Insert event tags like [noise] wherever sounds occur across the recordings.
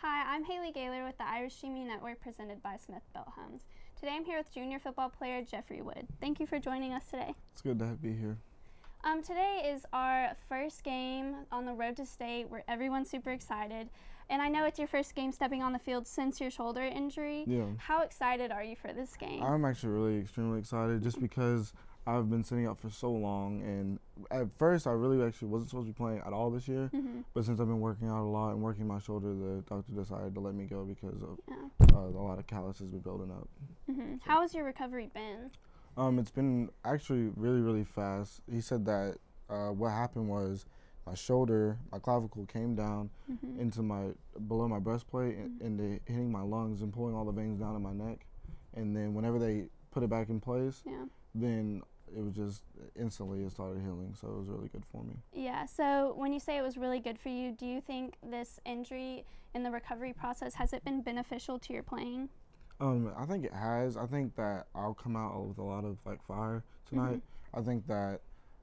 Hi, I'm Haley Gaylor with the Irish Streaming Network presented by Smith Belt Homes. Today I'm here with junior football player Jeffery Wood. Thank you for joining us today. It's good to be here. Um, today is our first game on the road to state. Where everyone's super excited. And I know it's your first game stepping on the field since your shoulder injury. Yeah. How excited are you for this game? I'm actually really extremely excited just because I've been sitting out for so long. And at first, I really actually wasn't supposed to be playing at all this year. Mhm. But since I've been working out a lot and working my shoulder, the doctor decided to let me go because of Yeah. uh, a lot of calluses been building up. hmm How has your recovery been? Um, it's been actually really, really fast. He said that uh, what happened was my shoulder, my clavicle came down hmm into my below my breastplate and, Mhm. and they hitting my lungs and pulling all the veins down in my neck. And then whenever they put it back in place, Yeah. then it was just instantly it started healing. So it was really good for me. Yeah. So when you say it was really good for you, do you think this injury in the recovery process has it been beneficial to your playing? Um, I think it has. I think that I'll come out with a lot of like fire tonight. I think that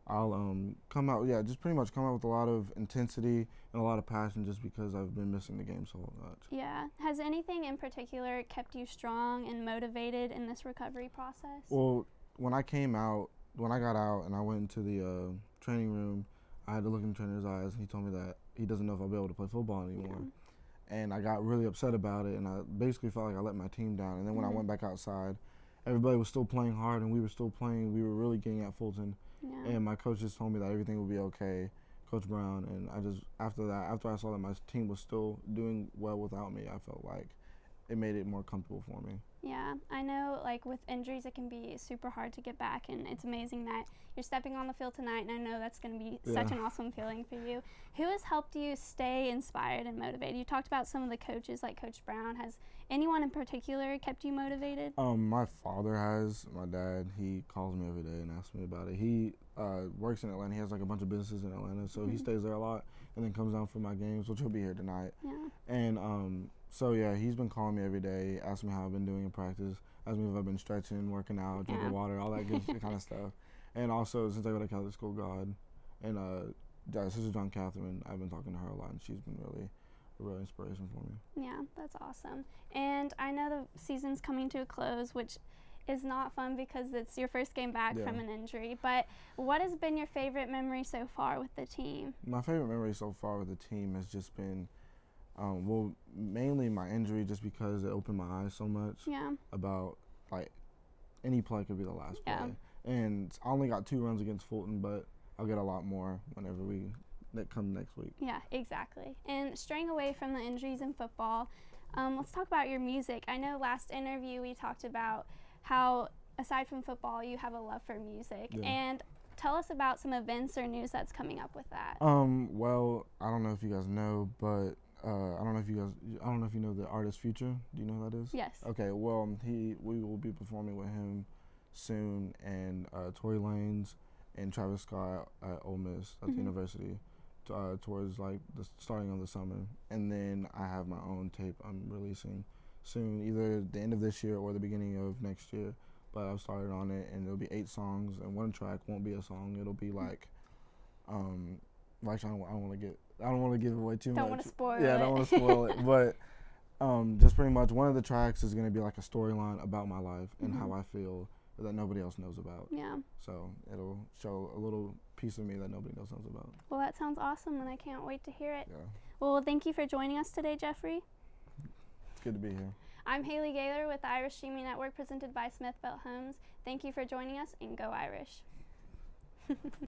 I'll um come out yeah, just pretty much come out with a lot of intensity and a lot of passion just because I've been missing the game so much. Yeah. Has anything in particular kept you strong and motivated in this recovery process? Well, when I came out, when I got out and I went into the uh, training room, I had to look in the trainer's eyes and he told me that he doesn't know if I'll be able to play football anymore. And I got really upset about it and I basically felt like I let my team down. And then when I Mhm. went back outside, everybody was still playing hard and we were still playing. We were really getting at Fulton. yeah. And my coach just told me that everything would be okay, Coach Brown. And I just, after that, after I saw that my team was still doing well without me, I felt like it made it more comfortable for me. Yeah, I know like with injuries it can be super hard to get back and it's amazing that you're stepping on the field tonight and I know that's going to be such an awesome feeling for you. Who has helped you stay inspired and motivated? You talked about some of the coaches like Coach Brown. Has anyone in particular kept you motivated? Um, my father has. My dad, he calls me every day and asks me about it. He uh, works in Atlanta. He has like a bunch of businesses in Atlanta, so he Mhm. stays there a lot and then comes down for my games, which he'll be here tonight. Yeah. And um, so yeah, he's been calling me every day, asking me how I've been doing in practice, asking me if I've been stretching, working out, drinking Yeah. water, all that good [laughs] kind of stuff. And also, since I go to Catholic school, God, and uh, yeah, Sister John Catherine, I've been talking to her a lot, and she's been really a real inspiration for me. Yeah, that's awesome. And I know the season's coming to a close, which is not fun because it's your first game back Yeah. from an injury. But what has been your favorite memory so far with the team? My favorite memory so far with the team has just been, um, well, mainly my injury, just because it opened my eyes so much Yeah. about like any play could be the last Yeah. play. And I only got two runs against Fulton, but I'll get a lot more whenever we that come next week. Yeah, exactly. And straying away from the injuries in football, um, let's talk about your music. I know last interview we talked about how, aside from football, you have a love for music. Yeah. And tell us about some events or news that's coming up with that. Um, well, I don't know if you guys know, but uh, I don't know if you guys, I don't know if you know the artist Future. Do you know who that is? yes. Okay, well, he we will be performing with him soon, and uh, Tory Lanez and Travis Scott at Ole Miss at Mhm. the university, t- uh, towards like the starting of the summer, and then I have my own tape I'm releasing soon, either the end of this year or the beginning of next year. But I've started on it, and it'll be eight songs, and one track won't be a song. It'll be like, um, actually, I don't, I don't want to get, I don't want to give away too much. Don't want to spoil Yeah, I don't want to spoil it, [laughs] but um, just pretty much one of the tracks is going to be like a storyline about my life and how Mhm. I feel that nobody else knows about. yeah. So it'll show a little piece of me that nobody else knows about. Well, that sounds awesome, and I can't wait to hear it. Yeah, Well, thank you for joining us today, Jeffery. it's good to be here. I'm Haley Gaylor with the Irish Streaming Network presented by Smithbilt Homes. Thank you for joining us, and go Irish. [laughs]